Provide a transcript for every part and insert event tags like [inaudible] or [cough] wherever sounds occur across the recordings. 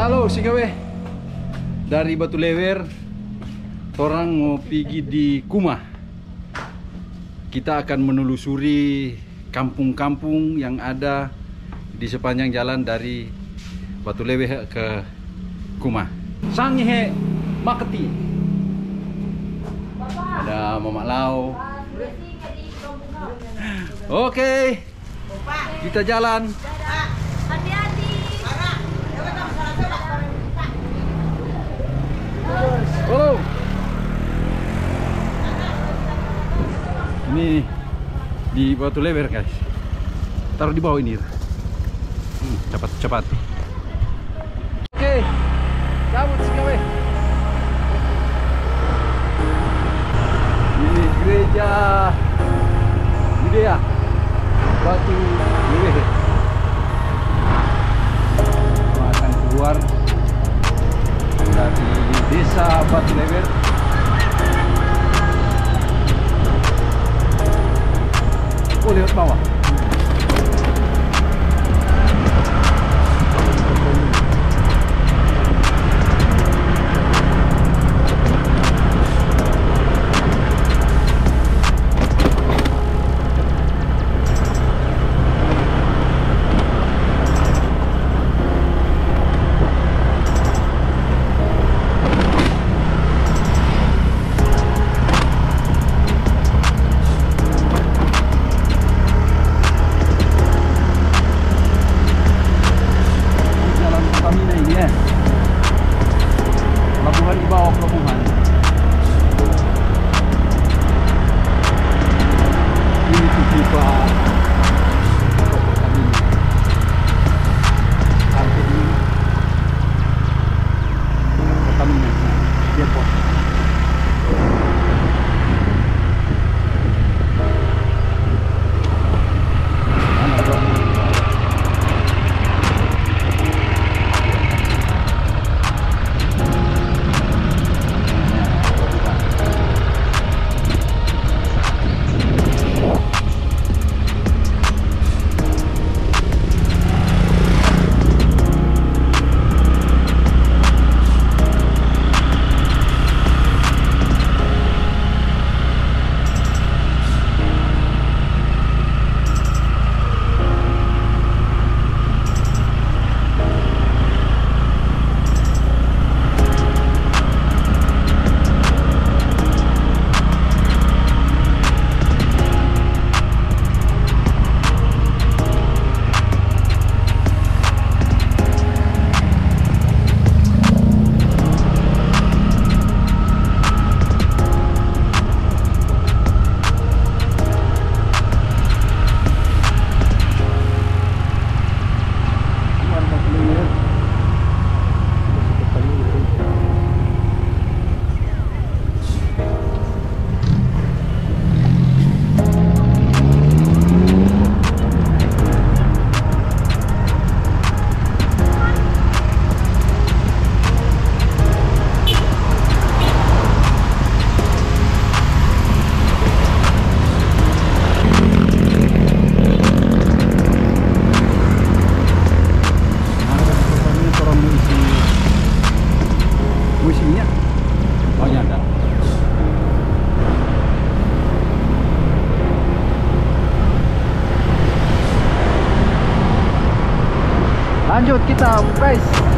Halo Sigawe Dari Batu Lewer Orang mau pergi di Kuma Kita akan menelusuri kampung-kampung yang ada di sepanjang jalan dari Batu Lewer ke Kuma Sanghe Maketi. Ada Mamak Lau. Oke Kita jalan. Hati-hati. Halo. Ini di Batu Lewer guys. Taruh di bawah ini. Hmm, cepat cepat. Oke. Cabut sikawe. Ini gereja Widya Batu Lewer. Kita akan keluar dari desa Batu Lewer Oh lewat bawah Ini tuh mau isi minyak oh ya ada. Lanjut kita guys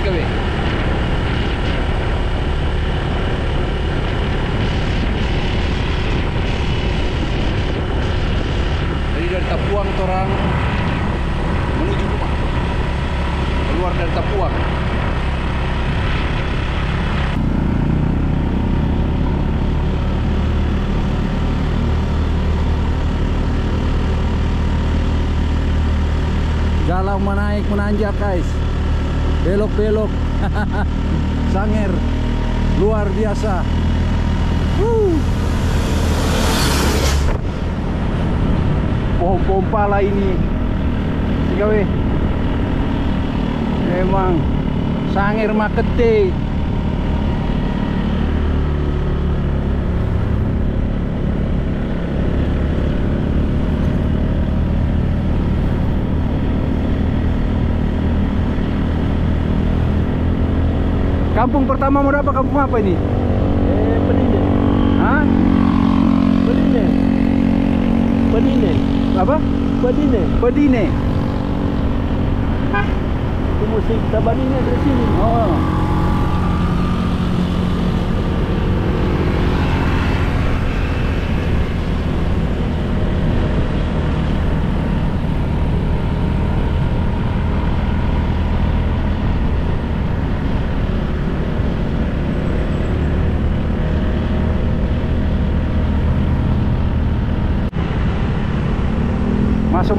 así ve. Jadi dari Tapuang Torang menuju rumah. Keluar dari Tapuang. galang menaik menanjak guys belok-belok. [laughs] Sanger. Luar biasa. Wuh. pohon-pohon pala ini. Gawe memang. Sanger makete Kampung pertama mau apa? Kampung apa ini? Eh, Pedine. Hah? Pedine. Pedine. Apa? Pedine. Bedine. Itu musik tabaninya dari sini. Oh.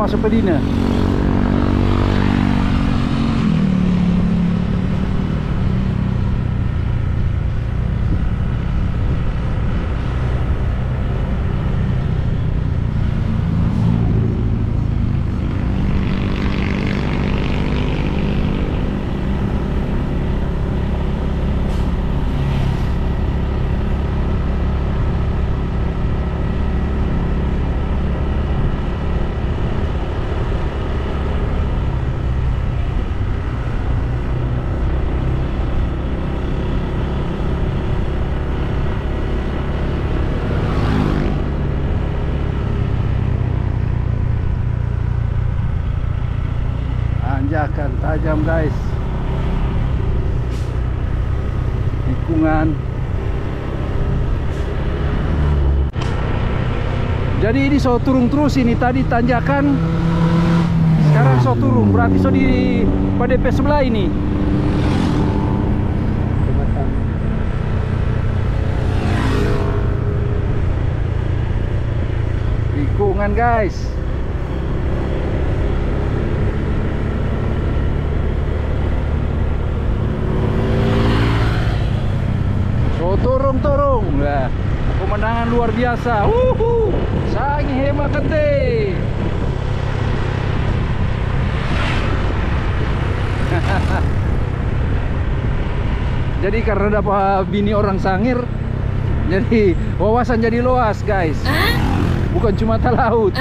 Tommaso Padina Guys. Tikungan. Jadi ini so turun terus ini tadi tanjakan. Sekarang so turun berarti so di PDP sebelah ini. Tikungan guys. So turung turung. Nah, pemandangan luar biasa. Wuhu. Sangi hemat kete. [laughs] Jadi karena dapat bini orang sangir, jadi wawasan jadi luas guys. Bukan cuma laut,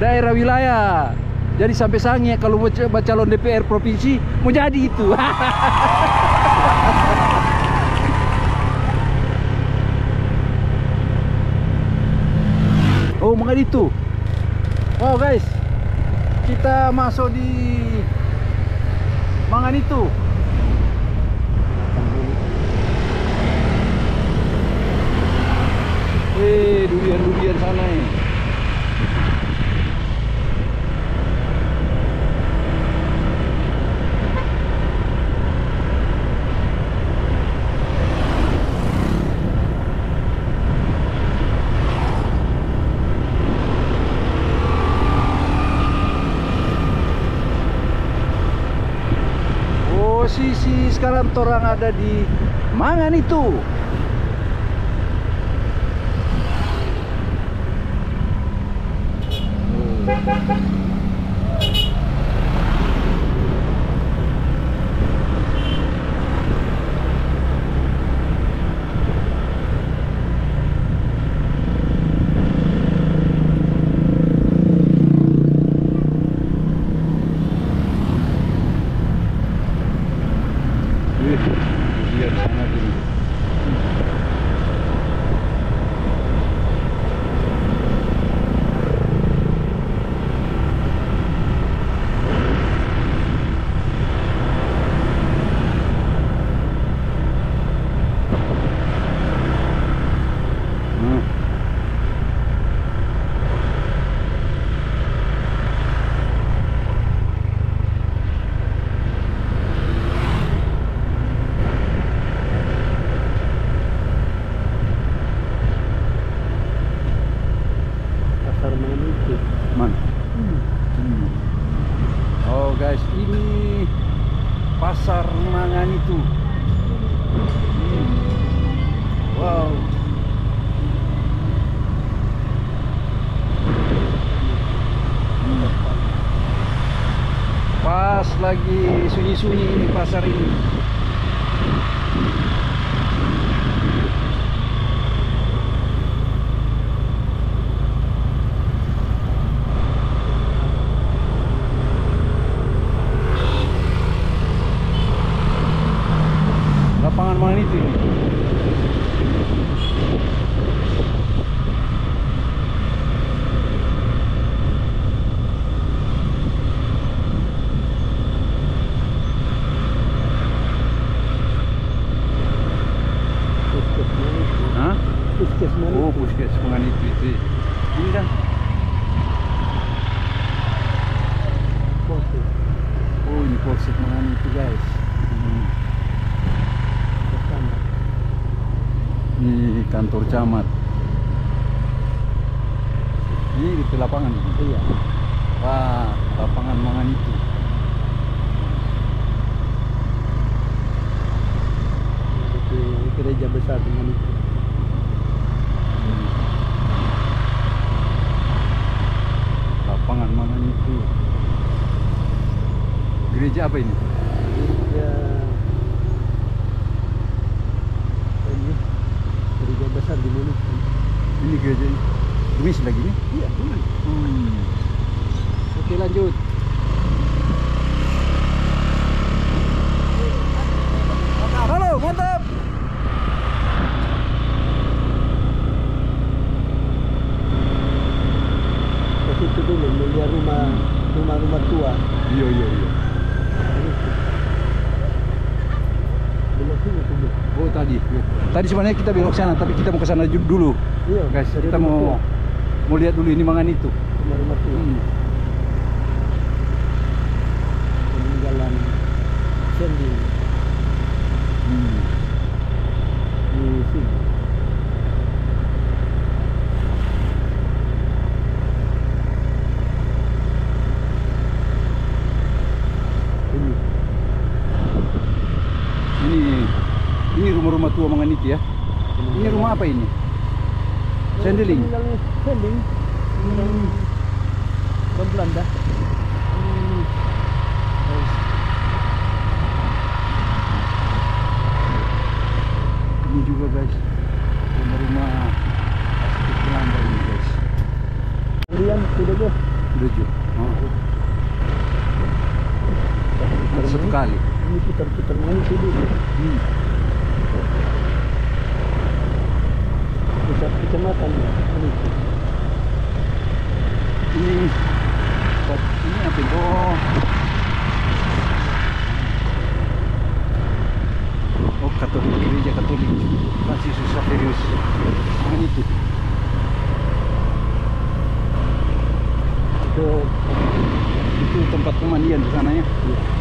daerah wilayah. Jadi sampai sangi kalau mau coba calon DPR provinsi mau jadi itu. [laughs] mengenai itu. Oh guys, kita masuk di mangan itu. Eh, durian-durian sana ya. Posisi sekarang orang ada di mangan itu. lagi sunyi-sunyi ini pasar ini. ini itu lapangan. Iya. Wah lapangan mangan itu. Itu gereja besar dengan itu. Lapangan mangan itu. Gereja apa ini? Oh tadi. Tadi sebenarnya kita belok sana, tapi kita mau ke sana dulu. Iya, guys. Kita mau itu. mau lihat dulu ini mangan itu. Hmm. Jalan Sendiri. satu kali. Ini putar-putar main dulu hmm. pusat kecamatan ini. Hmm. Ini ini apa itu oh katolik gereja katolik. Masih susah serius. Ini itu itu tempat pemandian di sana ya, Yeah.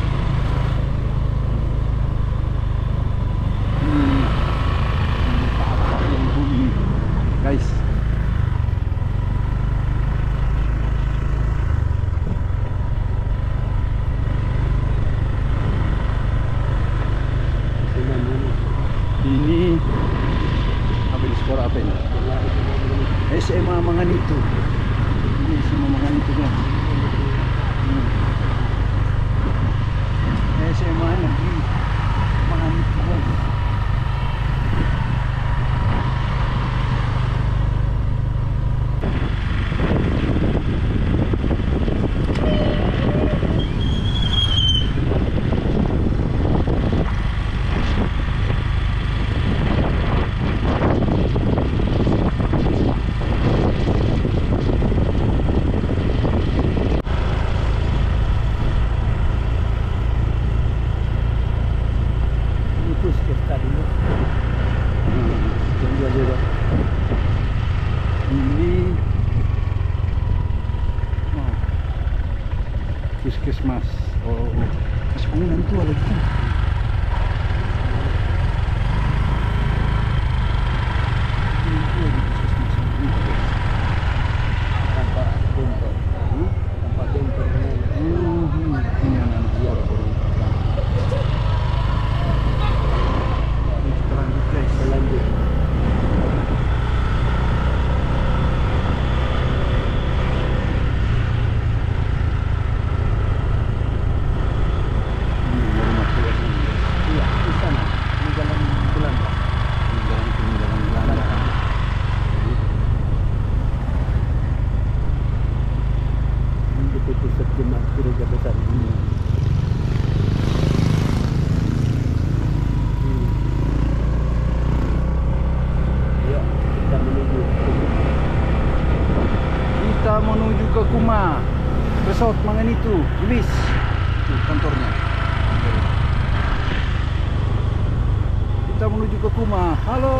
Kita menuju ke Kuma. Halo.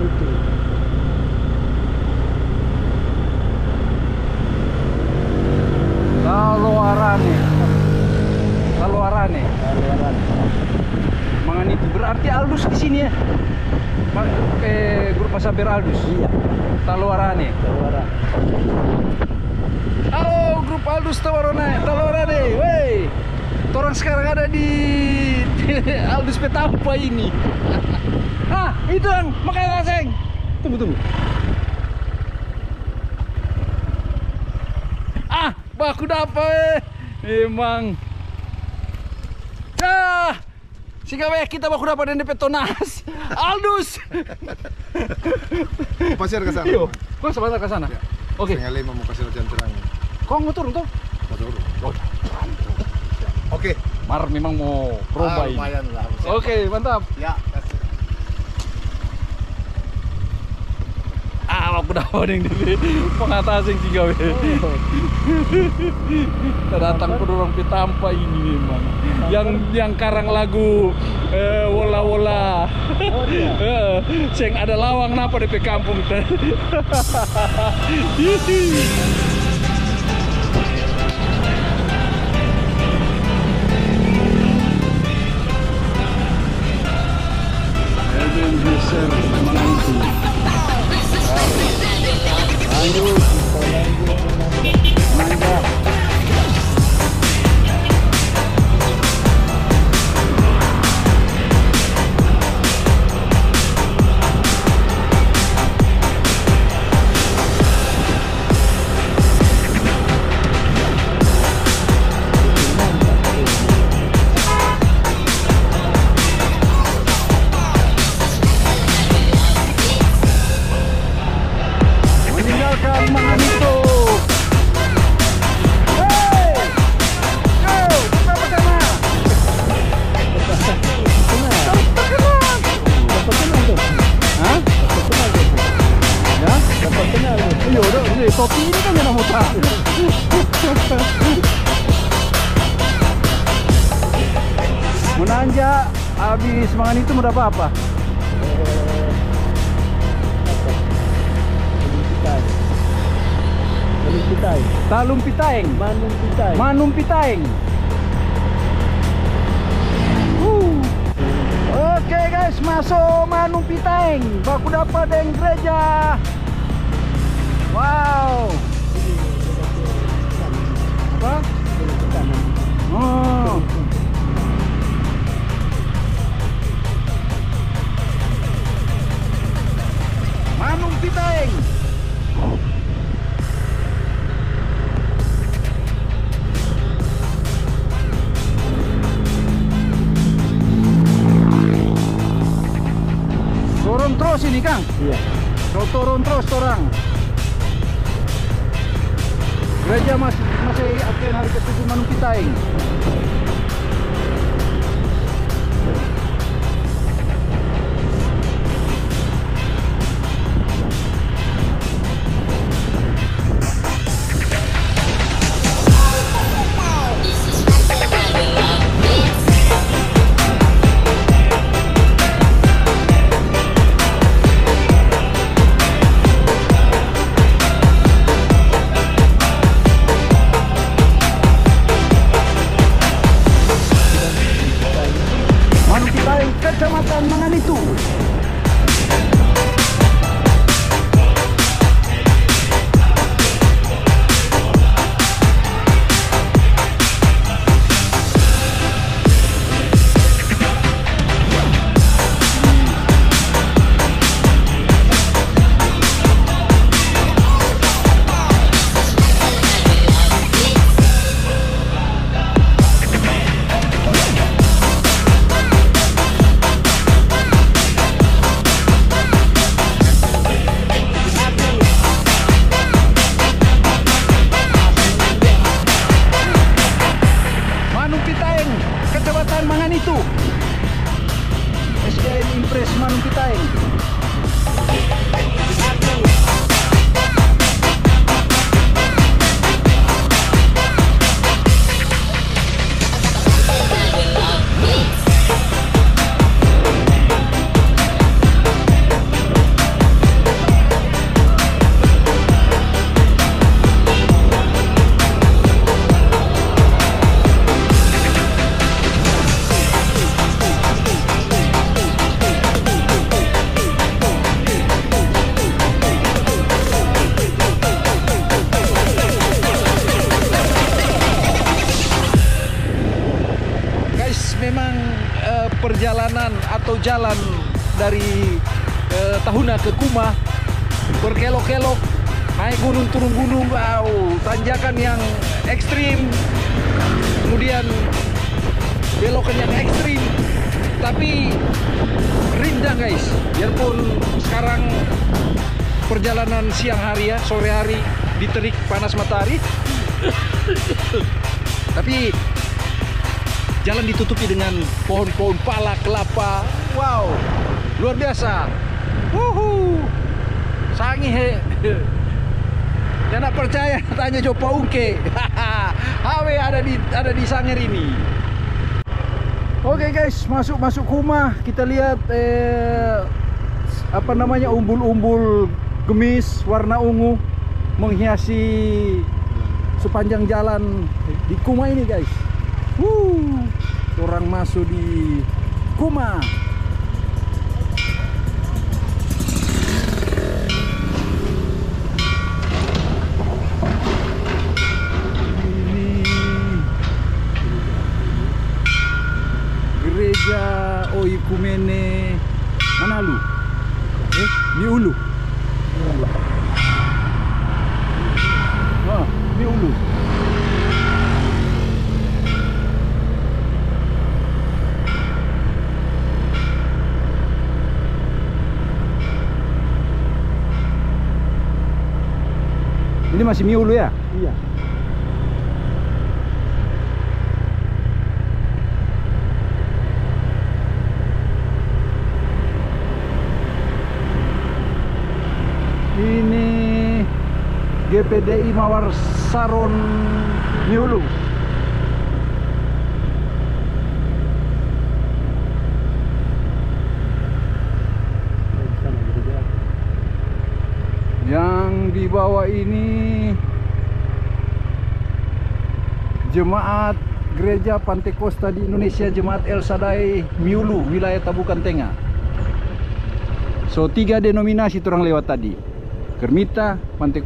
Itu. Taloarane. Taloarane. Kaluaran. Manganitu berarti Aldus di sini ya. Ma- Eh, grup Pasapir Aldus. Iya. Taloarane. Kaluaran. Halo, grup Aldus Tawarone, Tawarane, wey. Orang sekarang ada di [laughs] Aldus Petapa ini. [laughs] ah, itu yang makanya raseng. Tunggu, tunggu. Ah, baku dapat. Emang. Ah, si gawe kita baku dapat dan petonas. [laughs] Aldus. Pasir ke sana. Yo, kau sebentar ke sana. Ya. Oke, Setengah lima mau kasih latihan terang. kau mau turun tuh? Mau turun. Oh, Oke. Mar memang mau proba Ah, ini. lumayan lah. Oke, mantap. Ya, dapat yang di pengatasi yang tiga we. Kita [laughs] datang ke orang pitampa ini memang. Yang yang karang lagu eh, wola wola. Oh, iya. [laughs] Eh, Seng ada lawang napa di kampung teh. [laughs] habis mangan itu dapat apa? Belum kita. Talung pitaeng. Manung kita. Manum pitaeng. Oke guys, masuk Manum Pitaeng. Baku dapat dengan gereja. Wow. Apa? Oh. Turun terus orang. Gereja masih masih akan hari ketujuh Manung Pitaeng. Siang hari ya, sore hari diterik panas matahari, tapi Jalan ditutupi dengan pohon-pohon pala kelapa. Wow, luar biasa. Wuhu, sangi he. Nak percaya [laughs] tanya Jopo Ungke. [laughs] Hawe ada di ada di Sangir ini. Oke guys, masuk masuk rumah kita lihat eh, apa namanya umbul-umbul gemis warna ungu menghiasi sepanjang jalan di Kuma ini guys. Wuh, orang masuk di Kuma. Ini gereja Oikumene Manalu. Eh, Ah. Ini masih Miulu ya? Iya. Ini GPDI Mawar Saron gereja. Yang di bawah ini Jemaat Gereja Pantai Costa di Indonesia Jemaat El Sadai Miulu wilayah Tabukan Tengah. So tiga denominasi orang lewat tadi. Kermita, Pantai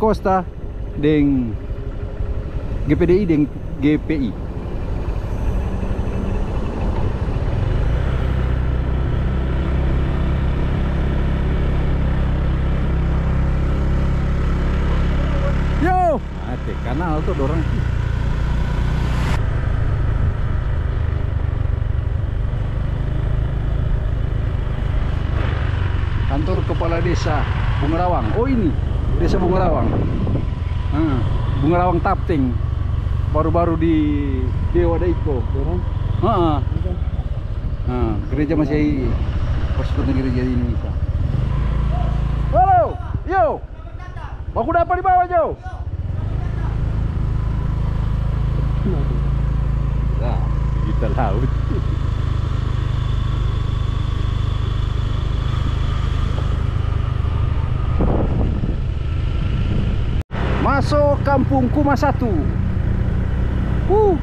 Dan GPDI dan GPI. Yo, ate kanal tuh dorong. Kantor Kepala Desa Bungarawang. Oh ini Desa Bungarawang. Ah, Bungarawang Tapting. Baru-baru di Dewa Daiko. Orang Heeh. Ah, gereja masih persekutuan gereja di Indonesia. Halo, yo. Baku dapat di bawah, Jo. Nah, kita laut. Masuk kampung Kuma 1. Uh.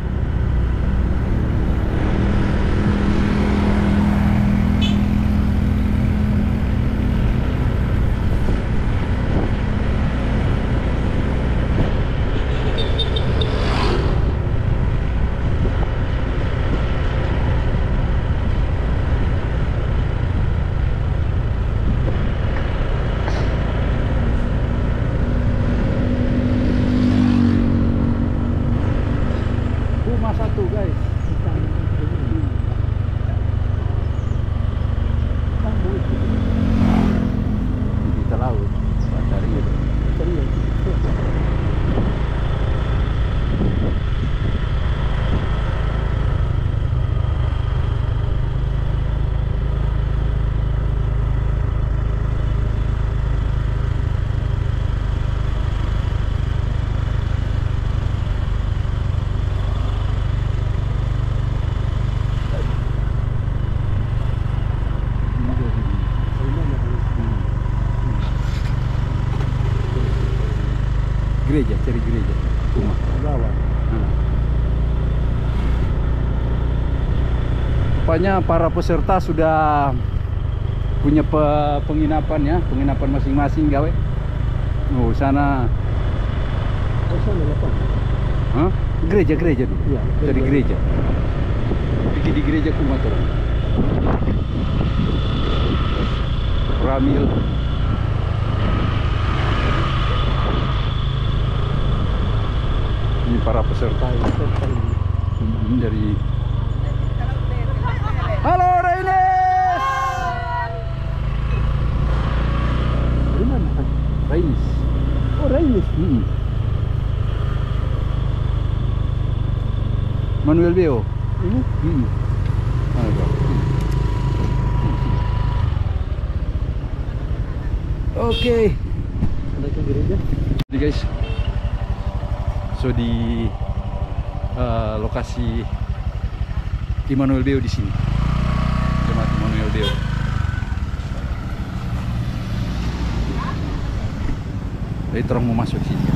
Gereja cari gereja Kuma bawah. Nah. Rupanya para peserta sudah punya pe- penginapan ya, penginapan masing-masing gawe. Oh, sana Oh, sana lapang. Hah? Gereja-gereja dulu. Iya, Dari gereja. gereja. Pergi di gereja Kuma tuh. Ramil. Para peserta ya. Hmm, dari Halo Raines. Dari mana? Raines. Oh, Rainis. Hmm. Manuel Beo. Ini Hmm. Mana? Oke. ada ke gereja. Jadi guys, so di eh, lokasi Immanuel Beo di sini, jemaat Immanuel Beo. Jadi terang mau masuk sini.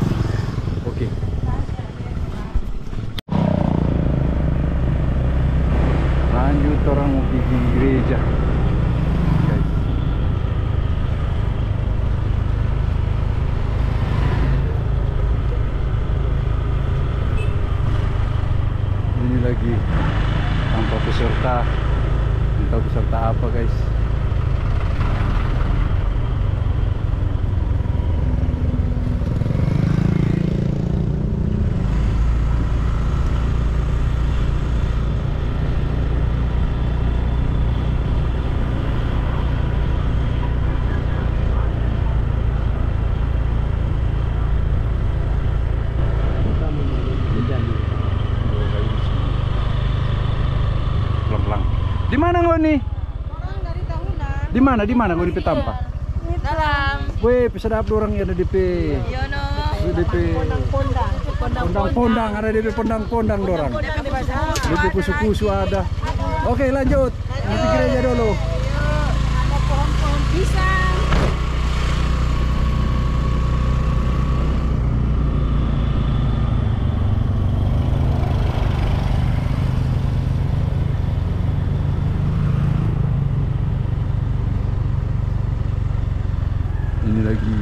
Oke. Lanjut orang mau pergi gereja. Guys. ini lagi tanpa peserta entah peserta apa guys Pertama menjadi. pelan-pelan di mana kau nih Orang dari tahunan. di mana di mana kau di Petampa Dalam. Weh, pesadap orang yang ada DP Yono. DP Pondang. pondang-pondang ada DP pondang-pondang dorang di. DP kusu-kusu ada oke lanjut nanti gereja dulu Ada pohon-pohon pisang. ini lagi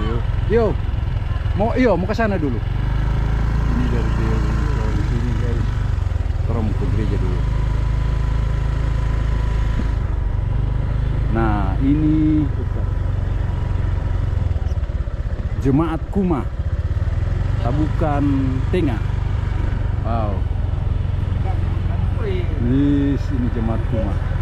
yo yo iyo mau ke sana dulu. Ini dari kalau di sini guys. Mau ke gereja dulu. Nah ini jemaat Kuma. Tabukan Tengah wow. Lis, ini jemaat Kuma